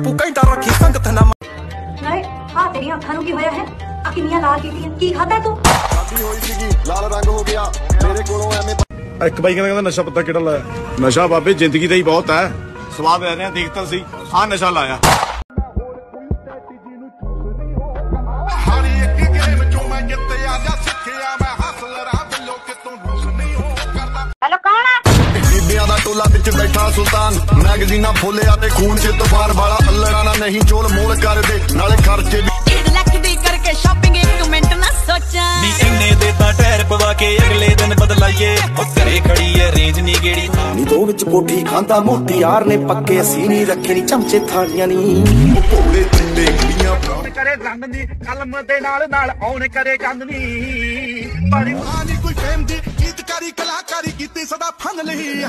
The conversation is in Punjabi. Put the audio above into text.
ਬਾਪੂ ਕਹਿੰਦਾ ਰੱਖੀ ਸੰਗਤ ਨਾ ਨਾਲੇ ਆ ਤੇਰੀਆਂ ਅੱਖਾਂ ਨੂੰ ਕੀ ਹੋਇਆ ਹੈ? ਆ ਕਿੰਨੀਆਂ ਲਾਲ ਕੀਤੀਆਂ? ਕੀ ਖਾਦਾ ਤੂੰ? ਸ਼ਾਦੀ ਹੋਈ ਸੀਗੀ ਲਾਲ ਰੰਗ ਹੋ ਗਿਆ। ਮੇਰੇ ਕੋਲੋਂ ਐਵੇਂ ਇੱਕ ਬਾਈ ਕਹਿੰਦਾ ਕਹਿੰਦਾ ਨਸ਼ਾ ਪੱਤਾ ਕਿਹੜਾ ਲਾਇਆ? ਨਸ਼ਾ ਬਾਬੇ ਜ਼ਿੰਦਗੀ ਦਾ ਹੀ ਬਹੁਤ ਹੈ। ਸਵਾਦ ਲੈ ਰਹੇ ਆ ਦੇਖਤਾ ਸੀ ਹਾਂ ਨਸ਼ਾ ਲਾਇਆ। ਹਾਰੀ ਇੱਕ ਗੇਮ ਚੋਂ ਮੈਂ ਜਿੱਤਿਆ ਜਾਂ ਸਿੱਖਿਆ ਮੈਂ ਹਸਲਰਾਂ ਵੱਲੋਂ ਕਿਤੋਂ ਲੂਸ ਨਹੀਂ ਹੋ ਕਰਦਾ। ਹੈਲੋ ਕੌਣ ਆ? ਬੀਬੀਆਂ ਦਾ ਟੋਲਾ ਵਿੱਚ ਬੈਠਾ ਸੁਲਤਾਨ। ਮੈਗਜ਼ੀਨਾਂ ਫੋਲਿਆ ਤੇ ਖੂਨ ਚ ਤੂਫਾਨ ਵਾਲਾ ਨਹੀਂ ਚੋਲ ਮੋਲ ਕਰਦੇ ਨਾਲੇ ਖਰਚੇ ਵੀ ਲੱਖ ਦੀ ਕਰਕੇ ਸ਼ਾਪਿੰਗ ਇੱਕ ਮਿੰਟ ਨਾ ਸੋਚਾਂ। ਨੀ ਇੰਨੇ ਦੇ ਤਾਂ ਟਾਇਰ ਪਵਾ ਕੇ ਅਗਲੇ ਦਿਨ ਬਦਲਾਈਏ। ਉਹ ਘਰੇ ਖੜੀ ਐ ਰੇਂਜ ਨੀ ਗੇੜੀ ਨੀ ਦੋ ਵਿੱਚ ਕੋਠੀ ਖਾਂਦਾ ਮੋਤੀ ਯਾਰ ਨੇ ਪੱਕੇ ਅਸੀਂ ਨਹੀਂ ਰੱਖੇ ਨੀ ਚਮਚੇ ਥਾਲੀਆਂ ਨੀ। ਉਹ ਭੋਲੇ ਚਿੱਟੇ ਕੁੜੀਆਂ ਕਰੇ ਰੰਗ ਦੀ ਕਲਮ ਦੇ ਨਾਲ ਨਾਲ ਆਉਣ ਕਰੇ ਚਾਂਦਨੀ ਪਰ ਆ ਨਹੀਂ ਕੋਈ ਫੇਮ ਦੀ ਗੀਤਕਾਰੀ ਕਲਾਕਾਰੀ ਕੀਤੀ ਸਦਾ ਫਨ ਲਈ।